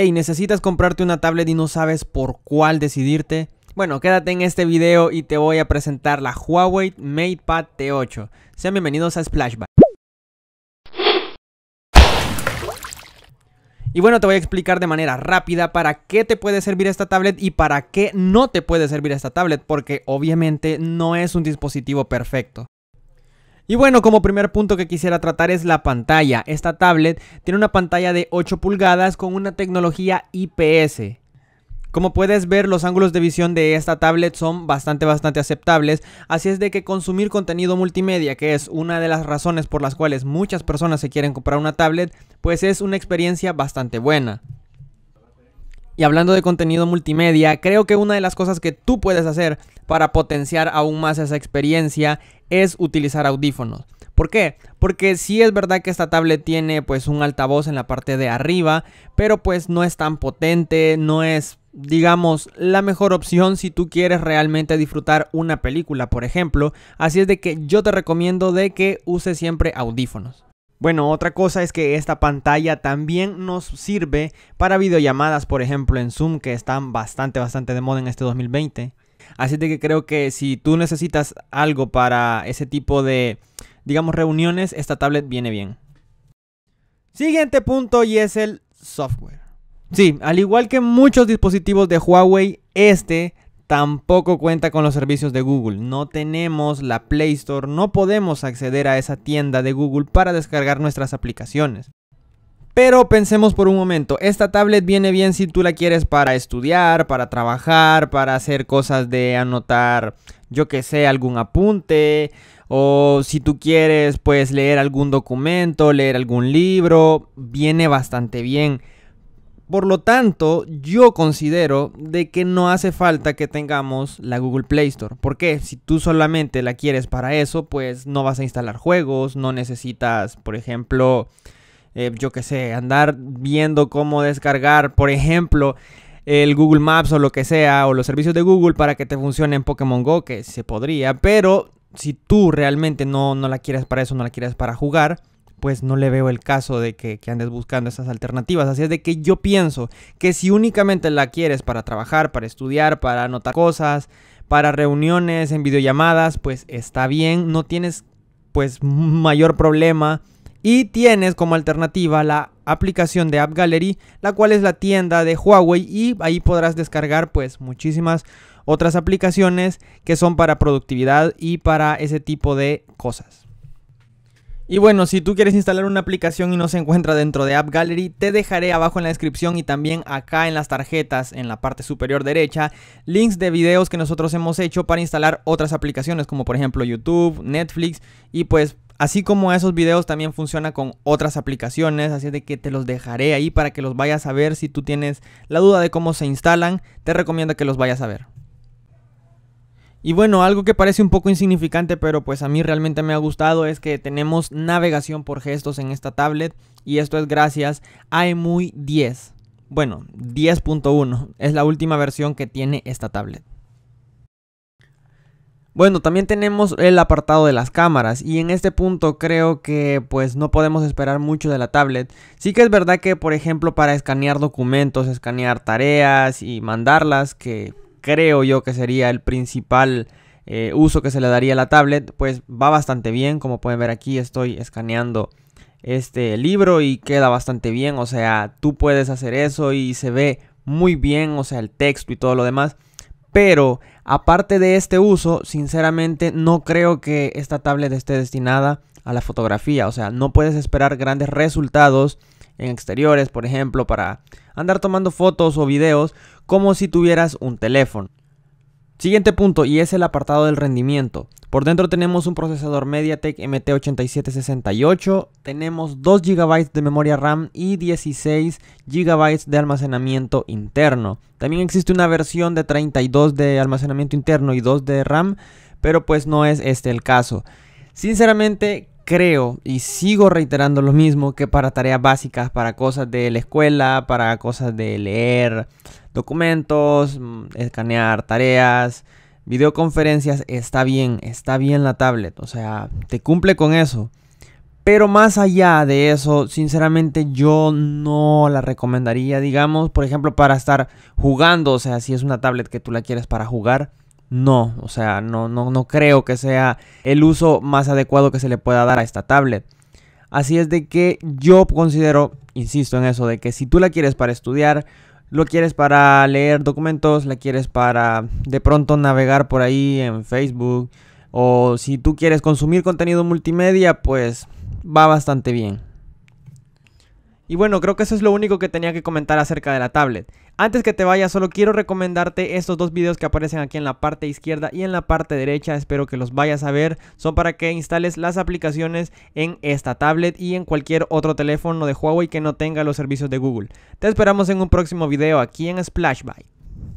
Hey, ¿necesitas comprarte una tablet y no sabes por cuál decidirte? Bueno, quédate en este video y te voy a presentar la Huawei MatePad T8. Sean bienvenidos a Splashback. Y bueno, te voy a explicar de manera rápida para qué te puede servir esta tablet y para qué no te puede servir esta tablet, porque obviamente no es un dispositivo perfecto. Y bueno, como primer punto que quisiera tratar es la pantalla. Esta tablet tiene una pantalla de 8 pulgadas con una tecnología IPS. Como puedes ver, los ángulos de visión de esta tablet son bastante, bastante aceptables, así es de que consumir contenido multimedia, que es una de las razones por las cuales muchas personas se quieren comprar una tablet, pues es una experiencia bastante buena. Y hablando de contenido multimedia, creo que una de las cosas que tú puedes hacer para potenciar aún más esa experiencia es utilizar audífonos. ¿Por qué? Porque sí es verdad que esta tablet tiene pues un altavoz en la parte de arriba, pero pues no es tan potente, no es digamos la mejor opción si tú quieres realmente disfrutar una película, por ejemplo. Así es de que yo te recomiendo de que uses siempre audífonos. Bueno, otra cosa es que esta pantalla también nos sirve para videollamadas, por ejemplo, en Zoom, que están bastante, bastante de moda en este 2020. Así de que creo que si tú necesitas algo para ese tipo de, digamos, reuniones, esta tablet viene bien. Siguiente punto y es el software. Sí, al igual que muchos dispositivos de Huawei, este tampoco cuenta con los servicios de Google. No tenemos la Play Store, no podemos acceder a esa tienda de Google para descargar nuestras aplicaciones. Pero pensemos por un momento, esta tablet viene bien si tú la quieres para estudiar, para trabajar, para hacer cosas de anotar, yo que sé, algún apunte, o si tú quieres pues leer algún documento, leer algún libro, viene bastante bien. Por lo tanto, yo considero de que no hace falta que tengamos la Google Play Store. ¿Por qué? Si tú solamente la quieres para eso, pues no vas a instalar juegos, no necesitas, por ejemplo, eh, yo qué sé, andar viendo cómo descargar, por ejemplo, el Google Maps o lo que sea, o los servicios de Google para que te funcione en Pokémon Go, que se podría, pero si tú realmente no, no la quieres para eso, no la quieres para jugar, pues no le veo el caso de que, andes buscando esas alternativas. Así es de que yo pienso que si únicamente la quieres para trabajar, para estudiar, para anotar cosas, para reuniones, en videollamadas, pues está bien, no tienes pues mayor problema. Y tienes como alternativa la aplicación de App Gallery, la cual es la tienda de Huawei y ahí podrás descargar pues muchísimas otras aplicaciones que son para productividad y para ese tipo de cosas. Y bueno, si tú quieres instalar una aplicación y no se encuentra dentro de App Gallery, te dejaré abajo en la descripción y también acá en las tarjetas en la parte superior derecha links de videos que nosotros hemos hecho para instalar otras aplicaciones como por ejemplo YouTube, Netflix y pues así como esos videos también funciona con otras aplicaciones, así de que te los dejaré ahí para que los vayas a ver si tú tienes la duda de cómo se instalan, te recomiendo que los vayas a ver. Y bueno, algo que parece un poco insignificante, pero pues a mí realmente me ha gustado es que tenemos navegación por gestos en esta tablet y esto es gracias a EMUI 10. Bueno, 10.1 es la última versión que tiene esta tablet. Bueno, también tenemos el apartado de las cámaras y en este punto creo que pues no podemos esperar mucho de la tablet. Sí que es verdad que por ejemplo para escanear documentos, escanear tareas y mandarlas, que creo yo que sería el principal eh, uso que se le daría a la tablet, pues va bastante bien. Como pueden ver aquí estoy escaneando este libro y queda bastante bien. O sea, tú puedes hacer eso y se ve muy bien, o sea, el texto y todo lo demás. Pero aparte de este uso, sinceramente no creo que esta tablet esté destinada a la fotografía. O sea, no puedes esperar grandes resultados en exteriores, por ejemplo, para andar tomando fotos o videos como si tuvieras un teléfono. Siguiente punto y es el apartado del rendimiento. Por dentro tenemos un procesador MediaTek MT8768, tenemos 2 GB de memoria RAM y 16 GB de almacenamiento interno. También existe una versión de 32 de almacenamiento interno y 2 de RAM, pero pues no es este el caso. Sinceramente creo y sigo reiterando lo mismo que para tareas básicas, para cosas de la escuela, para cosas de leer documentos, mm, escanear tareas, videoconferencias, está bien, está bien la tablet, o sea, te cumple con eso. Pero más allá de eso, sinceramente yo no la recomendaría, digamos, por ejemplo, para estar jugando, o sea, si es una tablet que tú la quieres para jugar, no, o sea, no, no, no creo que sea el uso más adecuado que se le pueda dar a esta tablet. Así es de que yo considero, insisto en eso, de que si tú la quieres para estudiar, lo quieres para leer documentos, la quieres para de pronto navegar por ahí en Facebook, o si tú quieres consumir contenido multimedia, pues va bastante bien. Y bueno, creo que eso es lo único que tenía que comentar acerca de la tablet. Antes que te vaya, solo quiero recomendarte estos dos videos que aparecen aquí en la parte izquierda y en la parte derecha. Espero que los vayas a ver. Son para que instales las aplicaciones en esta tablet y en cualquier otro teléfono de Huawei que no tenga los servicios de Google. Te esperamos en un próximo video aquí en Splashby.